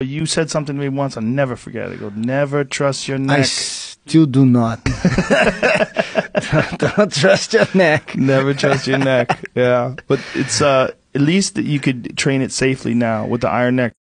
You said something to me once. I'll never forget it. Go, never trust your neck. I still do not. Don't trust your neck. Never trust your neck. Yeah, but it's uh at least that you could train it safely now with the iron neck.